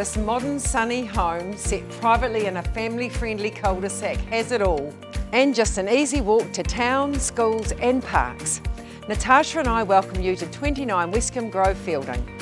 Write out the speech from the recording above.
This modern sunny home set privately in a family-friendly cul-de-sac has it all. And just an easy walk to town, schools and parks. Natasha and I welcome you to 29 Wescombe Grove Feilding.